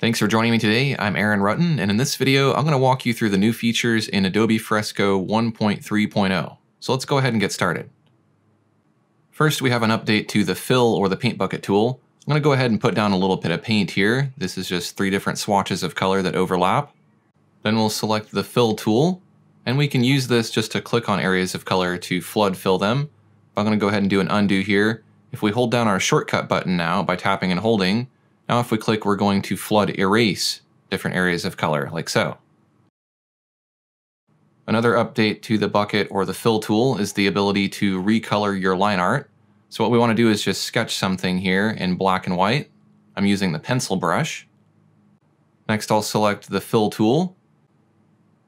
Thanks for joining me today. I'm Aaron Rutten, and in this video, I'm going to walk you through the new features in Adobe Fresco 1.3.0. So let's go ahead and get started. First, we have an update to the fill or the paint bucket tool. I'm going to go ahead and put down a little bit of paint here. This is just three different swatches of color that overlap. Then we'll select the fill tool, and we can use this just to click on areas of color to flood fill them. I'm going to go ahead and do an undo here. If we hold down our shortcut button now by tapping and holding, now if we click, we're going to flood erase different areas of color, like so. Another update to the bucket or the fill tool is the ability to recolor your line art. So what we want to do is just sketch something here in black and white. I'm using the pencil brush. Next I'll select the fill tool.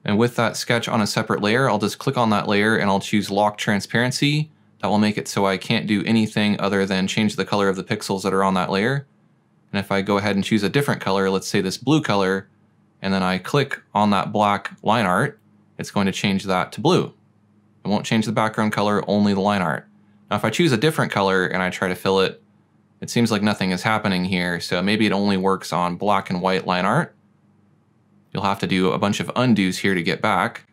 And with that sketch on a separate layer, I'll just click on that layer and I'll choose lock transparency. That will make it so I can't do anything other than change the color of the pixels that are on that layer. And if I go ahead and choose a different color, let's say this blue color, and then I click on that black line art, it's going to change that to blue. It won't change the background color, only the line art. Now if I choose a different color and I try to fill it, it seems like nothing is happening here, so maybe it only works on black and white line art. You'll have to do a bunch of undos here to get back.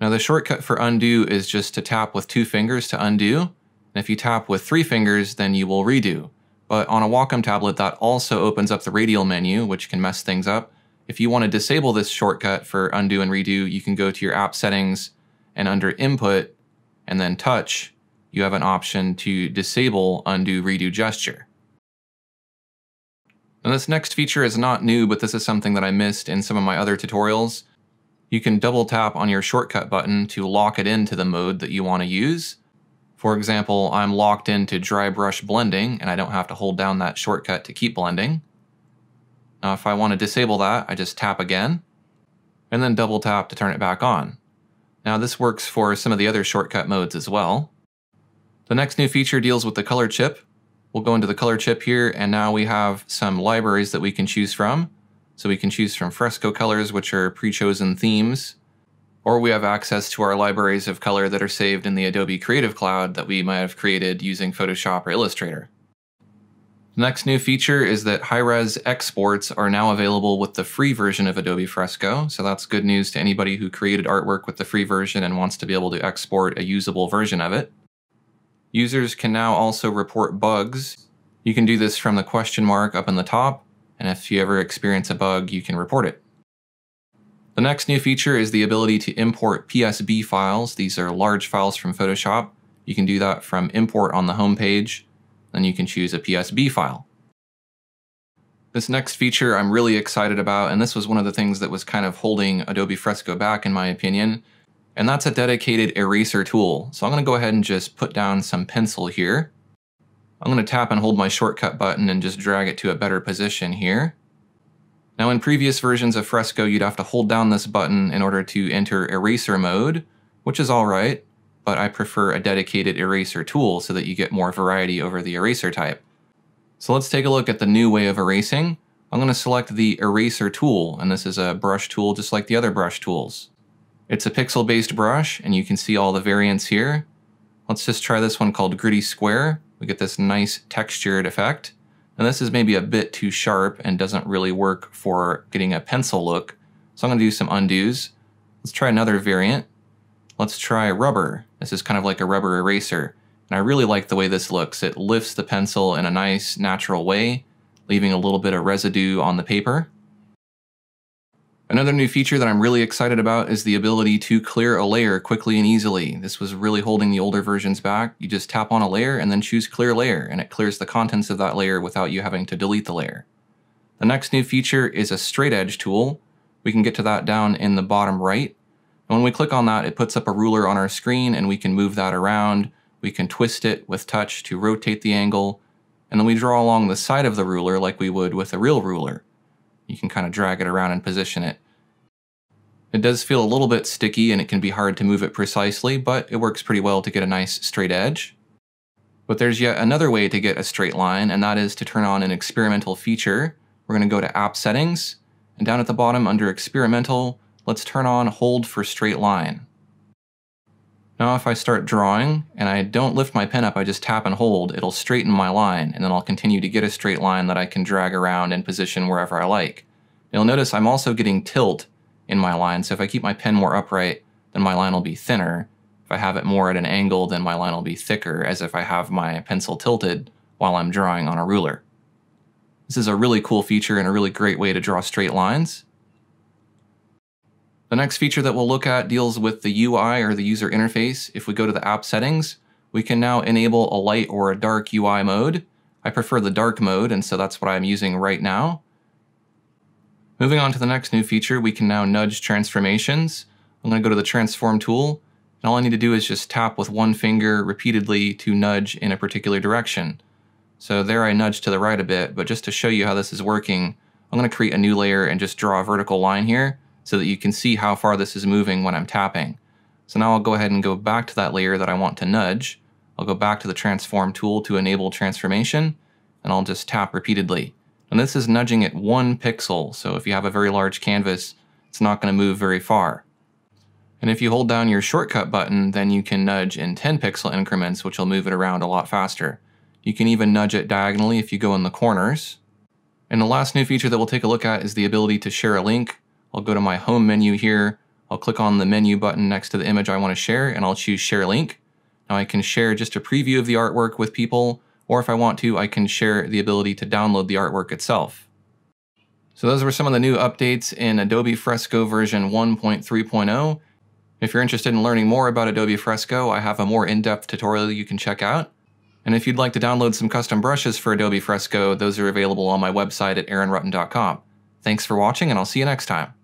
Now the shortcut for undo is just to tap with two fingers to undo, and if you tap with three fingers, then you will redo. But on a Wacom tablet, that also opens up the radial menu, which can mess things up. If you want to disable this shortcut for undo and redo, you can go to your app settings and under input and then touch, you have an option to disable undo redo gesture. Now this next feature is not new, but this is something that I missed in some of my other tutorials. You can double tap on your shortcut button to lock it into the mode that you want to use. For example, I'm locked into dry brush blending and I don't have to hold down that shortcut to keep blending. Now if I want to disable that, I just tap again and then double tap to turn it back on. Now this works for some of the other shortcut modes as well. The next new feature deals with the color chip. We'll go into the color chip here and now we have some libraries that we can choose from. So we can choose from fresco colors, which are pre-chosen themes or we have access to our libraries of color that are saved in the Adobe Creative Cloud that we might have created using Photoshop or Illustrator. The next new feature is that high-res exports are now available with the free version of Adobe Fresco, so that's good news to anybody who created artwork with the free version and wants to be able to export a usable version of it. Users can now also report bugs. You can do this from the question mark up in the top, and if you ever experience a bug, you can report it. The next new feature is the ability to import PSB files. These are large files from Photoshop. You can do that from import on the home page. Then you can choose a PSB file. This next feature I'm really excited about, and this was one of the things that was kind of holding Adobe Fresco back in my opinion, and that's a dedicated eraser tool. So I'm going to go ahead and just put down some pencil here. I'm going to tap and hold my shortcut button and just drag it to a better position here. Now in previous versions of Fresco, you'd have to hold down this button in order to enter eraser mode, which is alright, but I prefer a dedicated eraser tool so that you get more variety over the eraser type. So let's take a look at the new way of erasing. I'm going to select the eraser tool, and this is a brush tool just like the other brush tools. It's a pixel-based brush, and you can see all the variants here. Let's just try this one called Gritty Square. We get this nice textured effect. And this is maybe a bit too sharp and doesn't really work for getting a pencil look. So I'm to do some undos. Let's try another variant. Let's try rubber. This is kind of like a rubber eraser. And I really like the way this looks. It lifts the pencil in a nice natural way, leaving a little bit of residue on the paper. Another new feature that I'm really excited about is the ability to clear a layer quickly and easily. This was really holding the older versions back. You just tap on a layer and then choose clear layer and it clears the contents of that layer without you having to delete the layer. The next new feature is a straight edge tool. We can get to that down in the bottom right. And when we click on that, it puts up a ruler on our screen and we can move that around. We can twist it with touch to rotate the angle. And then we draw along the side of the ruler like we would with a real ruler you can kind of drag it around and position it. It does feel a little bit sticky and it can be hard to move it precisely, but it works pretty well to get a nice straight edge. But there's yet another way to get a straight line, and that is to turn on an experimental feature. We're going to go to App Settings, and down at the bottom under Experimental, let's turn on Hold for Straight Line. Now if I start drawing, and I don't lift my pen up, I just tap and hold, it'll straighten my line, and then I'll continue to get a straight line that I can drag around and position wherever I like. You'll notice I'm also getting tilt in my line, so if I keep my pen more upright, then my line will be thinner. If I have it more at an angle, then my line will be thicker, as if I have my pencil tilted while I'm drawing on a ruler. This is a really cool feature and a really great way to draw straight lines. The next feature that we'll look at deals with the UI or the user interface. If we go to the app settings, we can now enable a light or a dark UI mode. I prefer the dark mode, and so that's what I'm using right now. Moving on to the next new feature, we can now nudge transformations. I'm going to go to the transform tool, and all I need to do is just tap with one finger repeatedly to nudge in a particular direction. So there I nudge to the right a bit, but just to show you how this is working, I'm going to create a new layer and just draw a vertical line here so that you can see how far this is moving when I'm tapping. So now I'll go ahead and go back to that layer that I want to nudge. I'll go back to the transform tool to enable transformation, and I'll just tap repeatedly. And this is nudging at one pixel, so if you have a very large canvas, it's not going to move very far. And if you hold down your shortcut button, then you can nudge in 10 pixel increments, which will move it around a lot faster. You can even nudge it diagonally if you go in the corners. And the last new feature that we'll take a look at is the ability to share a link. I'll go to my home menu here, I'll click on the menu button next to the image I want to share, and I'll choose share link. Now I can share just a preview of the artwork with people, or if I want to, I can share the ability to download the artwork itself. So those were some of the new updates in Adobe Fresco version 1.3.0. If you're interested in learning more about Adobe Fresco, I have a more in-depth tutorial you can check out. And if you'd like to download some custom brushes for Adobe Fresco, those are available on my website at aaronrutten.com. Thanks for watching, and I'll see you next time.